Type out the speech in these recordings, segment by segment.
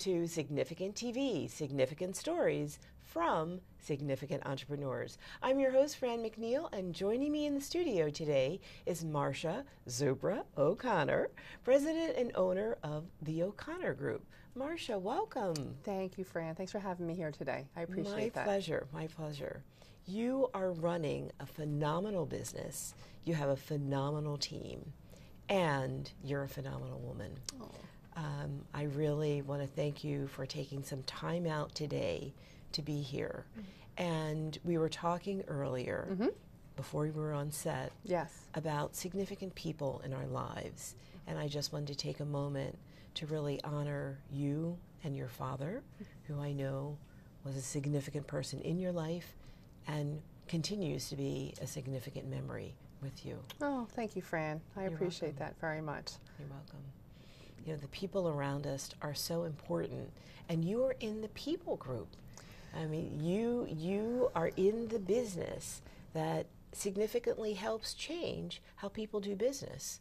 to Significant TV, Significant Stories from Significant Entrepreneurs. I'm your host, Franne McNeal, and joining me in the studio today is Marcia Zaruba O'Connor, president and owner of the O'Connor Group. Marcia, welcome. Thank you, Franne. Thanks for having me here today. I appreciate my that. My pleasure, my pleasure. You are running a phenomenal business. You have a phenomenal team, and you're a phenomenal woman. Um, I really want to thank you for taking some time out today to be here. Mm-hmm. And we were talking earlier, mm-hmm. before we were on set, yes. about significant people in our lives. And I just wanted to take a moment to really honor you and your father, who I know was a significant person in your life and continues to be a significant memory with you. Oh, thank you, Franne. I You're appreciate welcome. that very much. You're welcome. You know, the people around us are so important, and you are in the people group. I mean, you you are in the business that significantly helps change how people do business.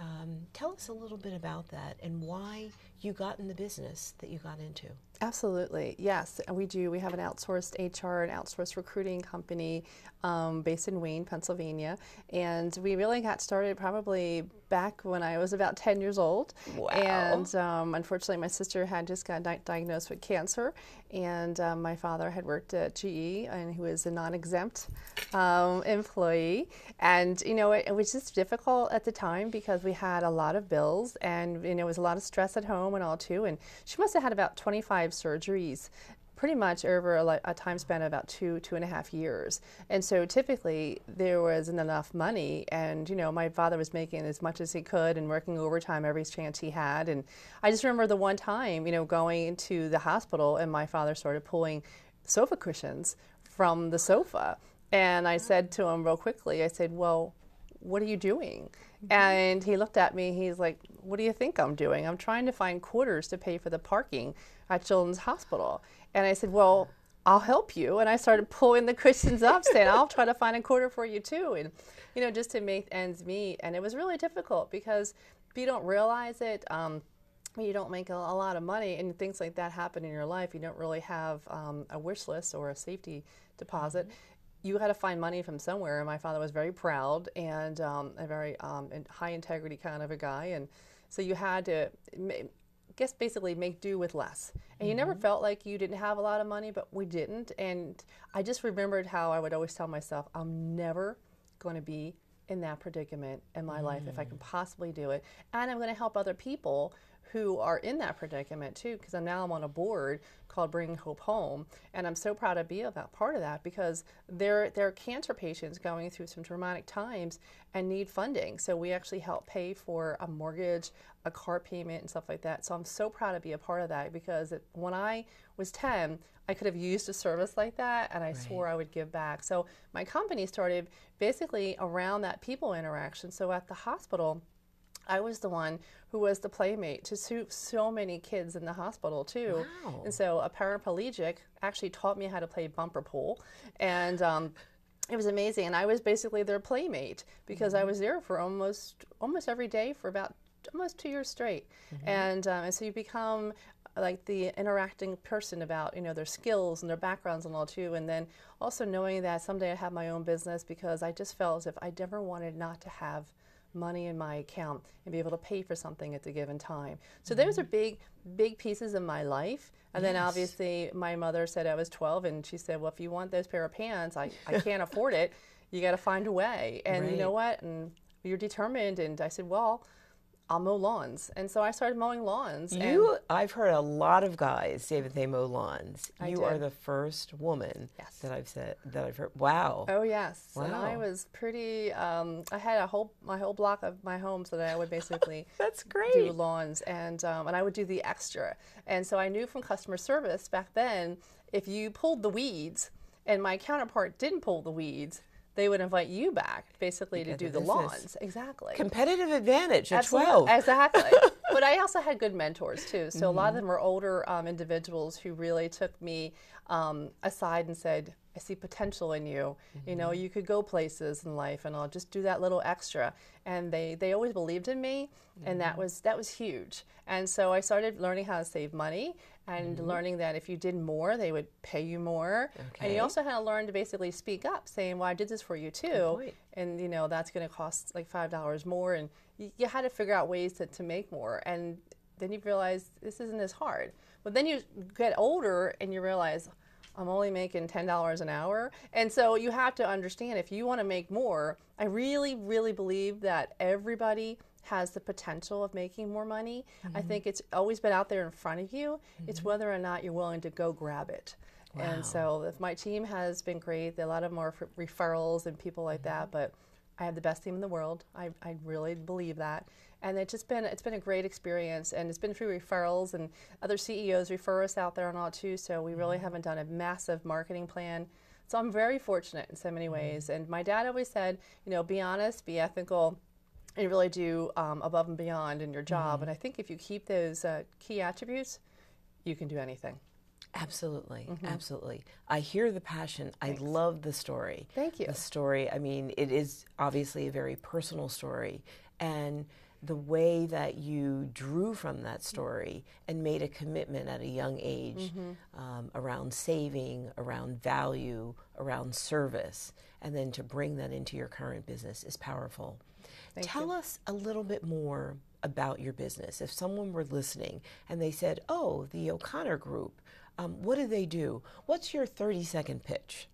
Um, tell us a little bit about that and why you got in the business that you got into. Absolutely, yes. We do. We have an outsourced HR and outsourced recruiting company um, based in Wayne, Pennsylvania. And we really got started probably back when I was about 10 years old. Wow. And um, unfortunately, my sister had just got di- diagnosed with cancer. And um, my father had worked at GE and he was a non exempt um, employee. And, you know, it, it was just difficult at the time because we had a lot of bills and, you know, it was a lot of stress at home home and all too. And she must have had about 25 surgeries pretty much over a, a, time span of about two two and a half years. And so typically there wasn't enough money and you know my father was making as much as he could and working overtime every chance he had. And i just remember the one time you know going to the hospital and my father started pulling sofa cushions from the sofa. And i said to him real quickly i said well what are you doing mm-hmm. and he looked at me he's like what do you think I'm doing? I'm trying to find quarters to pay for the parking at Children's Hospital. And I said, Well, I'll help you. And I started pulling the cushions up, saying, I'll try to find a quarter for you too. And, you know, just to make ends meet. And it was really difficult because if you don't realize it, um, you don't make a, a, lot of money and things like that happen in your life. You don't really have um, a wish list or a safety deposit. You had to find money from somewhere. And my father was very proud and um, a very um, high integrity kind of a guy. And so you had to, I guess, basically make do with less. And mm-hmm. you never mm-hmm. felt like you didn't have a lot of money, but we didn't. And I just remembered how I would always tell myself, I'm never going to be in that predicament in my mm. life if I can mm. possibly do it. And I'm going to help other people who are in that predicament too, because I'm now I'm on a board called Bringing Hope Home, and I'm so proud to be about part of that because they're they're cancer patients going through some traumatic times and need funding. So we actually help pay for a mortgage, a car payment, and stuff like that. So I'm so proud to be a part of that because it, when I was 10, I could have used a service like that, and I right. swore I would give back. So my company started basically around that people interaction. So at the hospital I was the one who was the playmate to so, so many kids in the hospital too. Wow. And so a paraplegic actually taught me how to play bumper pool, and um, it was amazing. And I was basically their playmate because mm-hmm. I was there for almost almost every day for about almost two years straight. Mm-hmm. And, um, and so you become like the interacting person about you know their skills and their backgrounds and all too and then also knowing that someday i have my own business because i just felt as if i never wanted not to have money in my account and be able to pay for something at the given time. So mm-hmm. those are big, big pieces of my life. And yes. then obviously my mother said I was 12 and she said, well, if you want those pair of pants, I, I can't afford it. You got to find a way. And right. you know what? And you're determined. And I said, well, I'll mow lawns. And so I started mowing lawns. You, I've heard a lot of guys say that they mow lawns. I you did. are the first woman yes. that I've said that I've heard. Wow. Oh yes. Wow. And I was pretty. Um, I had a whole my whole block of my homes that I would basically that's great do lawns and um, and I would do the extra. And so I knew from customer service back then if you pulled the weeds and my counterpart didn't pull the weeds, they would invite you back basically because to do the lawns. Exactly. Competitive advantage at Absolutely. 12. Exactly. but I also had good mentors too. So mm-hmm. a lot of mm-hmm. them were older um, individuals who really took me um, aside and said, I see potential in you. You know, you could go places in life, and I'll just do that little extra. And they they always believed in me, and that was that was huge. And so I started learning how to save money and mm-hmm. learning that if you did more, they would pay you more. And you also had to learn to basically speak up, saying, "Well, I did this for you too." and you know that's going to cost like five dollars more and you, you had to figure out ways to, to make more. And then you realize this isn't as hard. But then you get older and you realize i'm only making $10 an hour. And so you have to understand if you want to make more i really really believe that everybody has the potential of making more money i mm-hmm. think it's always been out there in front of you it's mm-hmm. whether or not you're willing to go grab it and so if my team has been great. A lot of more referrals and people like that. Mm-hmm. But I have the best team in the world. I, I really believe that. And it's just been it's been a great experience, and it's been through referrals and other CEOs refer us out there and all too. So we really haven't done a massive marketing plan. So I'm very fortunate in so many ways. And my dad always said, you know, be honest, be ethical, and really do um, above and beyond in your job. And I think if you keep those uh, key attributes, you can do anything. Absolutely, Mm-hmm. absolutely. I hear the passion. I love the story. Thank you. The story, I mean, it is obviously a very personal story. And the way that you drew from that story and made a commitment at a young age Mm-hmm. um, around saving, around value, around service, and then to bring that into your current business is powerful. Tell us a little bit more about your business. If someone were listening and they said, Oh, the O'Connor Group, um, what do they do? What's your 30 second pitch?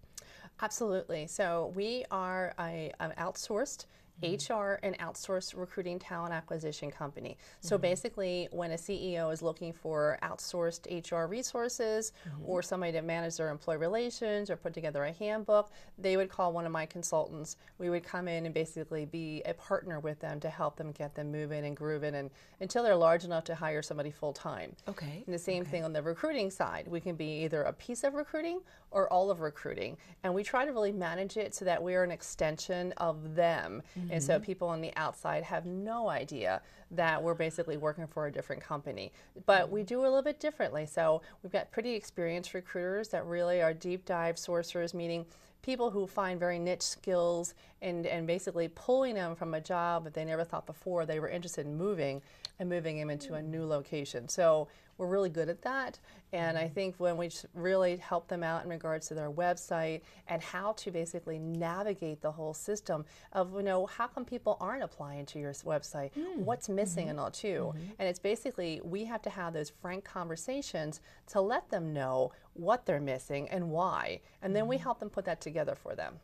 Absolutely. So we are a, an outsourced Mm-hmm. HR and outsourced recruiting talent acquisition company. So mm-hmm. basically, when a CEO is looking for outsourced HR resources mm-hmm. or somebody to manage their employee relations or put together a handbook, they would call one of my consultants. We would come in and basically be a partner with them to help them get them moving and grooving and until they're large enough to hire somebody full time. Okay. And the same thing on the recruiting side. We can be either a piece of recruiting or all of recruiting. And we try to really manage it so that we are an extension of them. And so mm-hmm. people on the outside have no idea that we're basically working for a different company. But we do a little bit differently. So we've got pretty experienced recruiters that really are deep dive sourcers, meaning people who find very niche skills and, and basically pulling them from a job that they never thought before they were interested in moving and moving them into a new location. So we're really good at that. And I mm-hmm. think when we really help them out in regards to their website and how to basically navigate the whole system of, you know, how come people aren't applying to your website? Mm. What's missing mm-hmm. and all too? Mm-hmm. And it's basically we have to have those frank conversations to let them know what they're missing and why. And then we help them put that together for them.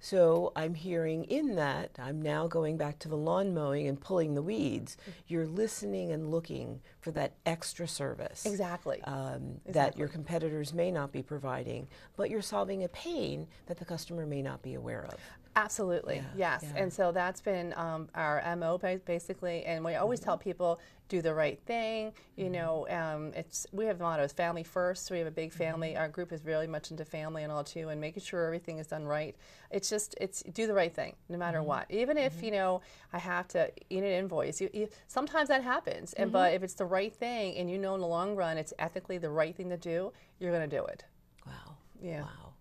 So I'm hearing in that, I'm now going back to the lawn mowing and pulling the weeds. You're listening and looking for that extra service. Exactly. Um, That your competitors may not be providing, but you're solving a pain that the customer may not be aware of. Absolutely, yes. yeah. And so that's been um, our MO basically. And we always tell mm-hmm. people do the right thing. You mm-hmm. know, um, it's we have mottos: family first. We have a big family. Mm-hmm. Our group is really much into family and all too, and making sure everything is done right. It's just it's do the right thing no matter what. Even if you know I have to eat an invoice, you, you, sometimes that happens. And but if it's the right thing and you know in the long run it's ethically the right thing to do, you're going to do it. Wow. Yeah. Wow.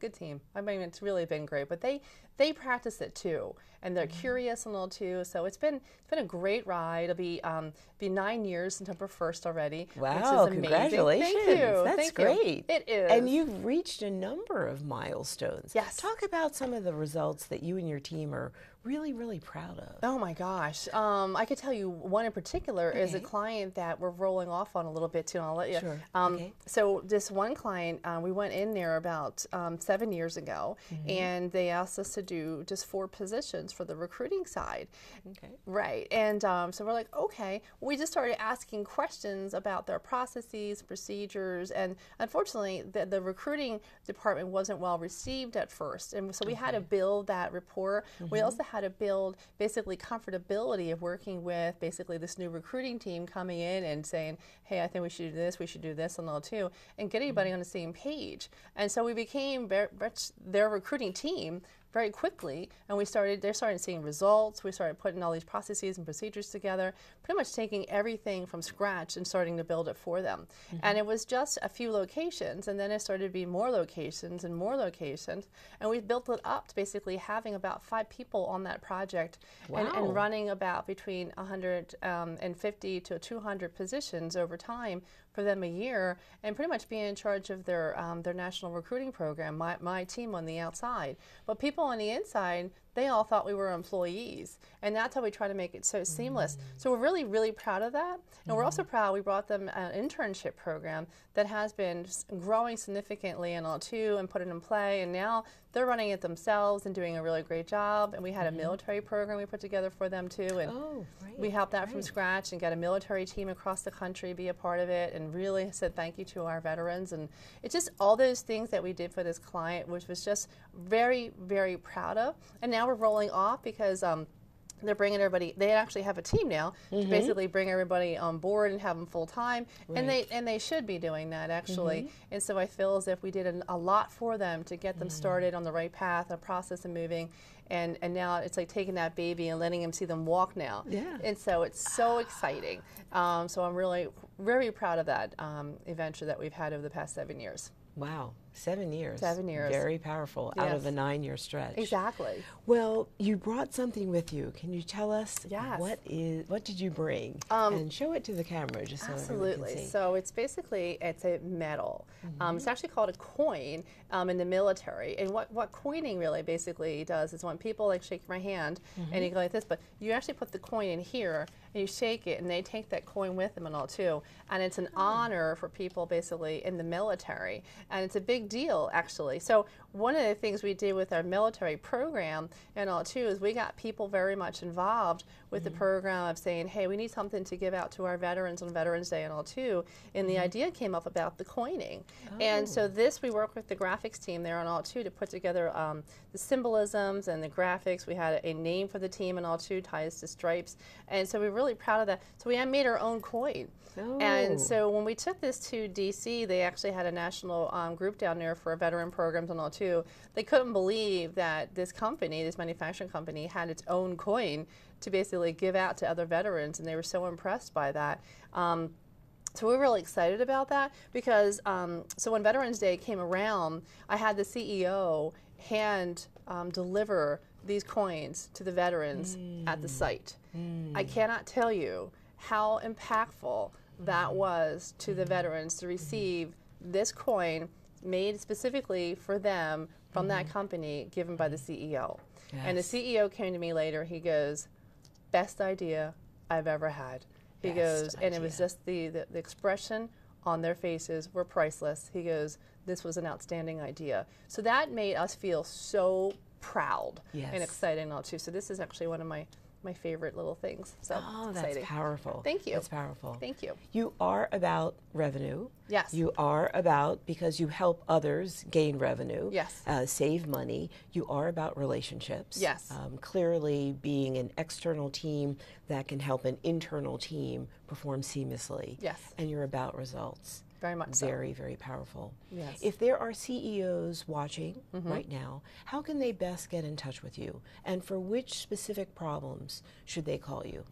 Good team. I mean, it's really been great. But they they practice it too, and they're curious and all too. So it's been it's been a great ride. It'll be um be nine years September first already. Wow, which is amazing. congratulations. Thank you. That's Thank you. great. It is. And you've reached a number of milestones. Yes. Talk about some of the results that you and your team are really, really proud of. Oh my gosh. Um, I could tell you one in particular is a client that we're rolling off on a little bit too, and I'll let you. Sure. Um, Okay. So, this one client, uh, we went in there about um, seven years ago, Mm-hmm. and they asked us to do just four positions for the recruiting side. Okay. Right. And um, so we're like, okay. We just started asking questions about their processes, procedures, and unfortunately, the, the recruiting department wasn't well received at first. And so we had to build that rapport. We also had to build basically comfortability of working with basically this new recruiting team coming in and saying, hey, I think we should do this, we should do this, and all too, and get everybody on the same page. And so we became their recruiting team very quickly, and we started. They started seeing results. We started putting all these processes and procedures together, pretty much taking everything from scratch and starting to build it for them. Mm-hmm. And it was just a few locations, and then it started to be more locations and more locations, and we built it up to basically having about five people on that project wow. and, and, running about between 150 um, to 200 positions over time for them a year and pretty much being in charge of their um, their national recruiting program. My, my team on the outside, but people on the inside they all thought we were employees. And that's how we try to make it so seamless. Mm-hmm. So we're really, really proud of that. And mm-hmm. we're also mm-hmm. proud we brought them an internship program that has been growing significantly in L2 and put it in play. And now they're running it themselves and doing a really great job. And we had mm-hmm. a military program we put together for them too. And oh, right, we helped that right. from scratch and got a military team across the country be a part of it and really said thank you to our veterans. And it's just all those things that we did for this client, which was just very, very proud of. And now we're rolling off because um, they're bringing everybody. They actually have a team now mm-hmm. to basically bring everybody on board and have them full time, right. and they and they should be doing that actually. Mm-hmm. And so I feel as if we did an, a lot for them to get them mm-hmm. started on the right path, a process of moving, and and now it's like taking that baby and letting them see them walk now. Yeah. And so it's so exciting. Um, so I'm really very proud of that um, adventure that we've had over the past seven years. Wow, seven years. Seven years. Very powerful yes. out of a nine year stretch. Exactly. Well, you brought something with you. Can you tell us yes. what is what did you bring? Um, and show it to the camera just so Absolutely. So it's basically it's a medal. Mm-hmm. Um, it's actually called a coin um, in the military. And what, what coining really basically does is when people like shake my hand mm-hmm. and you go like this, but you actually put the coin in here and you shake it, and they take that coin with them and all too. And it's an honor for people basically in the military, and it's a big deal actually. So one of the things we did with our military program and all too is we got people very much involved with mm-hmm. the program of saying, hey, we need something to give out to our veterans on Veterans Day and all too. And mm-hmm. the idea came up about the coining, oh. and so oh. this we work with the graphics team there on all too to put together um, the symbolisms and the graphics. We had a, a name for the team and all too ties to stripes, and so we were really proud of that. So we made our own coin. Oh. And so when we took this to DC, they actually had a national um, group down there for veteran programs and all too. They couldn't believe that this company, this manufacturing company, had its own coin to basically give out to other veterans, and they were so impressed by that. Um, so we are really excited about that because um, so when Veterans Day came around, I had the CEO hand um, deliver these coins to the veterans mm. at the site. Mm. I cannot tell you how impactful that mm. was to the veterans to receive this coin made specifically for them from that mm-hmm. company given by the CEO. Yes. And the CEO came to me later, he goes, Best idea I've ever had. He Best goes, idea. and it was just the, the, the expression on their faces were priceless. He goes, This was an outstanding idea. So that made us feel so proud yes. and excited and all too. So this is actually one of my my favorite little things. So oh, that's exciting. powerful. Thank you. That's powerful. Thank you. You are about revenue. Yes. You are about because you help others gain revenue. Yes. Uh, save money. You are about relationships. Yes. Um, clearly, being an external team that can help an internal team perform seamlessly. Yes. And you're about results. Very much very, so. very powerful. Yes. If there are CEOs watching mm-hmm. right now, how can they best get in touch with you? And for which specific problems should they call you?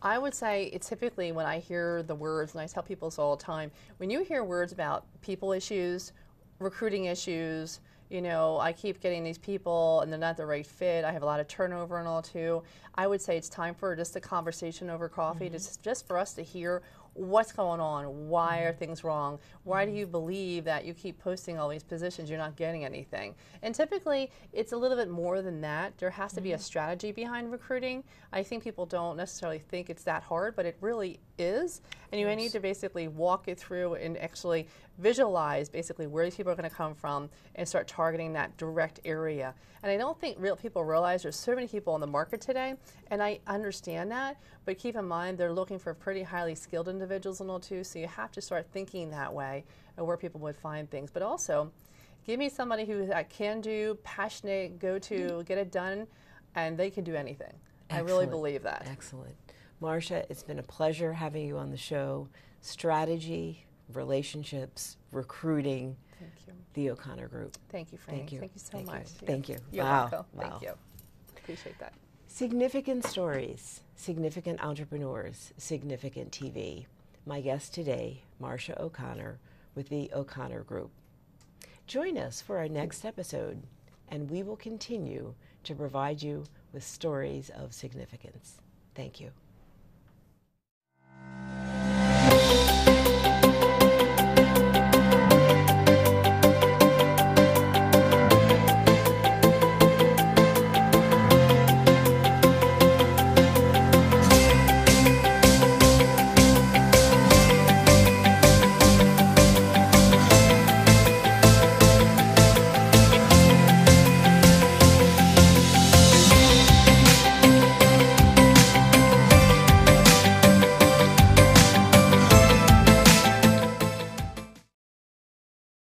I would say it's typically when I hear the words, and I tell people this all the time, when you hear words about people issues, recruiting issues, you know, I keep getting these people and they're not the right fit. I have a lot of turnover and all too. I would say it's time for just a conversation over coffee, mm-hmm. just, just for us to hear what's going on? Why are things wrong? Why do you believe that you keep posting all these positions, you're not getting anything? And typically, it's a little bit more than that. There has to be a mm-hmm. strategy behind recruiting. I think people don't necessarily think it's that hard, but it really is. And you need to basically walk it through and actually visualize basically where these people are going to come from and start targeting that direct area. And I don't think real people realize there's so many people on the market today, and I understand that, but keep in mind they're looking for pretty highly skilled individuals and all too, so you have to start thinking that way and where people would find things. But also, give me somebody who can do, passionate, go to, mm-hmm. get it done, and they can do anything. Excellent. I really believe that. Excellent. Marcia, it's been a pleasure having you on the show. Strategy, relationships, recruiting, Thank you. the O'Connor Group. Thank you, Frank. Thank you. Thank you so Thank you. much. Thank you. You're Wow. welcome. Wow. Thank you. Appreciate that. Significant stories, significant entrepreneurs, significant TV. My guest today, Marcia O'Connor with the O'Connor Group. Join us for our next episode, and we will continue to provide you with stories of significance. Thank you.